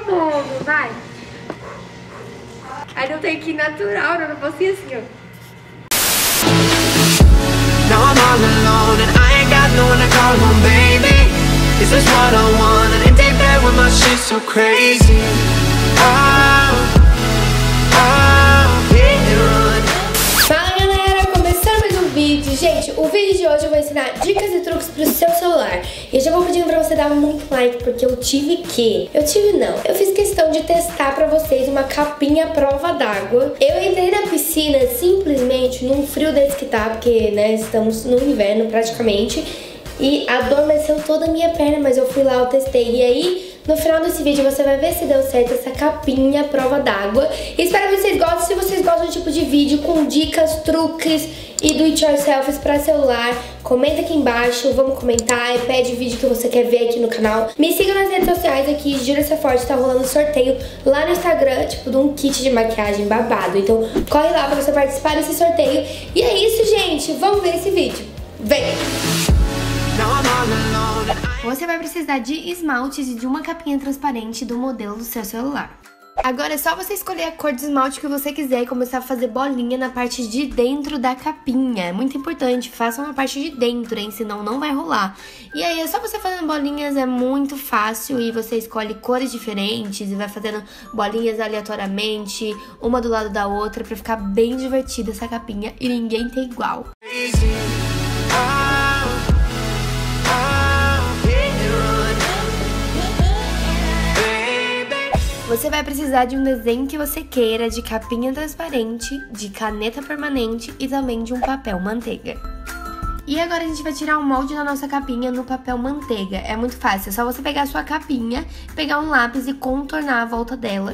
bobo, vai. Aí não tem que ir natural, não, não posso ir assim, ó. Now I'm all alone and I ain't got no one to call home, baby. Is this what I want? An empty bed with my shit so crazy. Oh, Gente, o vídeo de hoje eu vou ensinar dicas e truques pro seu celular. E já vou pedindo pra você dar muito like, porque eu tive que. Eu tive não, eu fiz questão de testar pra vocês uma capinha prova d'água. Eu entrei na piscina simplesmente num frio desse que tá, porque né, estamos no inverno praticamente. E adormeceu toda a minha perna, mas eu fui lá, eu testei. E aí, no final desse vídeo, você vai ver se deu certo essa capinha prova d'água. Espero que vocês gostem. Se vocês gostam do tipo de vídeo com dicas, truques e do it yourself para celular, comenta aqui embaixo, vamos comentar e pede vídeo que você quer ver aqui no canal. Me siga nas redes sociais aqui, Júlia Forte tá rolando sorteio lá no Instagram, tipo de um kit de maquiagem babado. Então corre lá pra você participar desse sorteio. E é isso, gente. Vamos ver esse vídeo. Vem! Você vai precisar de esmaltes e de uma capinha transparente do modelo do seu celular. Agora é só você escolher a cor de esmalte que você quiser e começar a fazer bolinha na parte de dentro da capinha. É muito importante, façam na parte de dentro, hein? Senão não vai rolar. E aí é só você fazendo bolinhas, é muito fácil e você escolhe cores diferentes e vai fazendo bolinhas aleatoriamente, uma do lado da outra, pra ficar bem divertida essa capinha e ninguém tem igual. Você vai precisar de um desenho que você queira, de capinha transparente, de caneta permanente e também de um papel manteiga. E agora a gente vai tirar o molde da nossa capinha no papel manteiga. É muito fácil, é só você pegar a sua capinha, pegar um lápis e contornar a volta dela.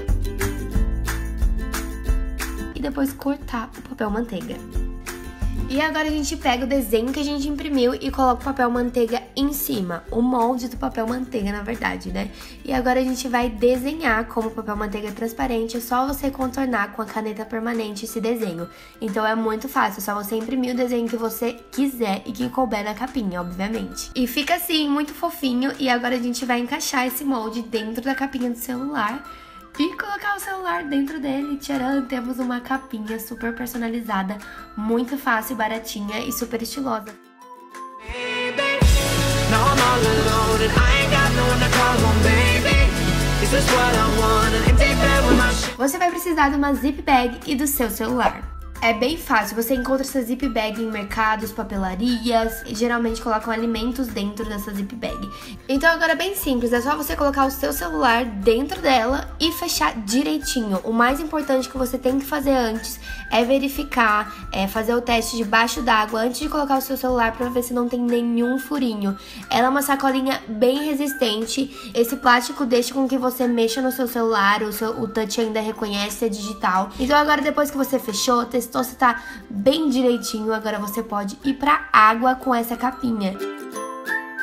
E depois cortar o papel manteiga. E agora a gente pega o desenho que a gente imprimiu e coloca o papel manteiga em cima. O molde do papel manteiga, na verdade, né? E agora a gente vai desenhar como o papel manteiga é transparente. É só você contornar com a caneta permanente esse desenho. Então é muito fácil, é só você imprimir o desenho que você quiser e que couber na capinha, obviamente. E fica assim, muito fofinho. E agora a gente vai encaixar esse molde dentro da capinha do celular e colocar o celular dentro dele. Tcharam, temos uma capinha super personalizada, muito fácil, baratinha e super estilosa. Você vai precisar de uma zip bag e do seu celular. É bem fácil, você encontra essa zip bag em mercados, papelarias, e geralmente colocam alimentos dentro dessa zip bag. Então agora é bem simples, é só você colocar o seu celular dentro dela e fechar direitinho. O mais importante que você tem que fazer antes é verificar, é fazer o teste debaixo d'água antes de colocar o seu celular para ver se não tem nenhum furinho. Ela é uma sacolinha bem resistente. Esse plástico deixa com que você mexa no seu celular, o, seu, o touch ainda reconhece, é digital. Então agora depois que você fechou, testou se tá bem direitinho, agora você pode ir pra água com essa capinha.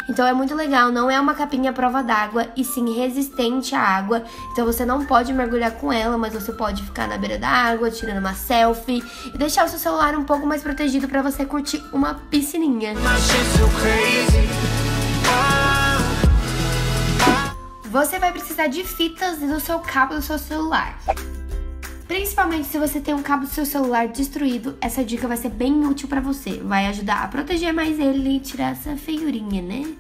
Então é muito legal, não é uma capinha à prova d'água e sim resistente à água. Então você não pode mergulhar com ela, mas você pode ficar na beira da água, tirando uma selfie e deixar o seu celular um pouco mais protegido para você curtir uma piscininha. Você vai precisar de fitas do seu cabo do seu celular. Principalmente se você tem um cabo do seu celular destruído, essa dica vai ser bem útil pra você. Vai ajudar a proteger mais ele e tirar essa feiurinha, né?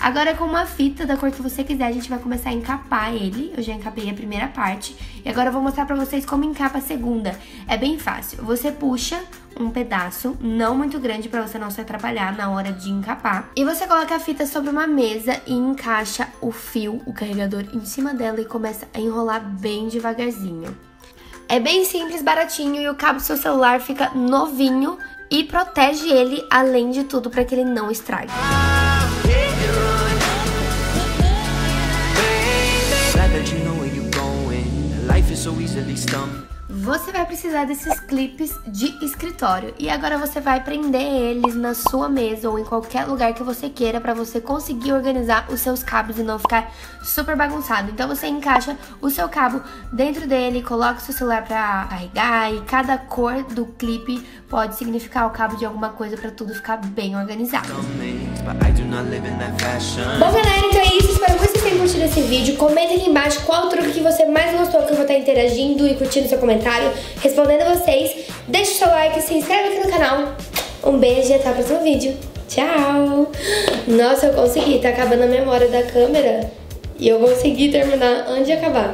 Agora com uma fita da cor que você quiser, a gente vai começar a encapar ele. Eu já encapei a primeira parte. E agora eu vou mostrar pra vocês como encapa a segunda. É bem fácil. Você puxa um pedaço, não muito grande pra você não se atrapalhar na hora de encapar. E você coloca a fita sobre uma mesa e encaixa o fio, o carregador, em cima dela e começa a enrolar bem devagarzinho. É bem simples, baratinho e o cabo do seu celular fica novinho e protege ele, além de tudo, para que ele não estrague. Você vai precisar desses clipes de escritório e agora você vai prender eles na sua mesa ou em qualquer lugar que você queira para você conseguir organizar os seus cabos e não ficar super bagunçado. Então você encaixa o seu cabo dentro dele, coloca o seu celular para carregar e cada cor do clipe pode significar o cabo de alguma coisa para tudo ficar bem organizado. Bom, galera, então é isso. Espero que vocês tenham curtido esse vídeo. Comenta aqui embaixo qual truque que você mais gostou, que eu vou estar interagindo e curtindo seu comentário, respondendo vocês. Deixa o seu like, se inscreve aqui no canal. Um beijo e até o próximo vídeo. Tchau! Nossa, eu consegui, tá acabando a memória da câmera e eu consegui terminar antes de acabar.